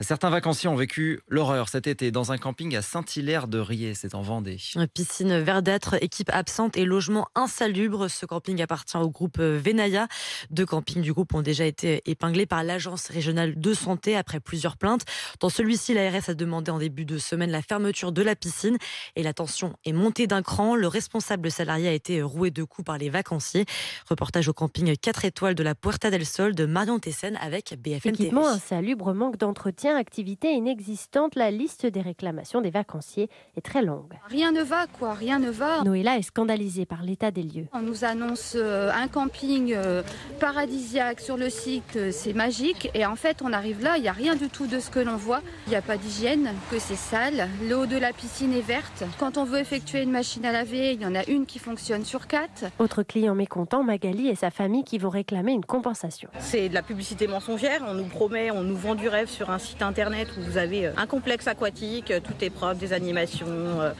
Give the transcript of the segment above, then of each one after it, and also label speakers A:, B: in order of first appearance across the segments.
A: Certains vacanciers ont vécu l'horreur cet été dans un camping à Saint-Hilaire-de-Riez, c'est en Vendée.
B: Piscine verdâtre, équipe absente et logement insalubre. Ce camping appartient au groupe Venaya. Deux campings du groupe ont déjà été épinglés par l'Agence régionale de santé après plusieurs plaintes. Dans celui-ci, l'ARS a demandé en début de semaine la fermeture de la piscine et la tension est montée d'un cran. Le responsable salarié a été roué de coups par les vacanciers. Reportage au camping 4 étoiles de la Puerta del Sol de Marion Tessen avec BFM.
C: Équipement insalubre, manque d'entretien, activité inexistante, la liste des réclamations des vacanciers est très longue.
D: Rien ne va, quoi, rien ne va.
C: Noëlla est scandalisée par l'état des lieux.
D: On nous annonce euh, un camping euh, paradisiaque sur le site, euh, c'est magique. Et en fait, on arrive là, il n'y a rien du tout de ce que l'on voit. Il n'y a pas d'hygiène, que c'est sale. L'eau de la piscine est verte. Quand on veut effectuer une machine à laver, il y en a une qui fonctionne sur quatre.
C: Autre client mécontent, Magali et sa famille qui vont réclamer une compensation.
E: C'est de la publicité mensongère. On nous promet, on nous vend du rêve sur un site internet où vous avez un complexe aquatique, tout est propre, des animations.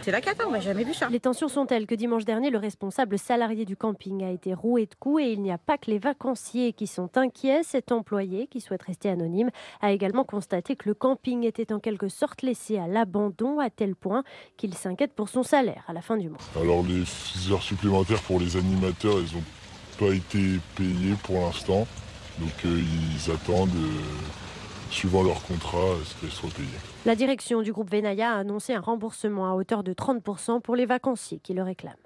E: C'est la cata, on n'a jamais vu ça.
C: Les tensions sont telles que dimanche dernier, le responsable salarié du camping a été roué de coups et il n'y a pas que les vacanciers qui sont inquiets. Cet employé, qui souhaite rester anonyme, a également constaté que le camping était en quelque sorte laissé à l'abandon à tel point qu'il s'inquiète pour son salaire à la fin du mois.
F: Alors les 6 heures supplémentaires pour les animateurs, elles n'ont pas été payées pour l'instant. Donc euh, ils attendent, euh, suivant leur contrat, ce qu'elles soient payées.
C: La direction du groupe Venaya a annoncé un remboursement à hauteur de 30% pour les vacanciers qui le réclament.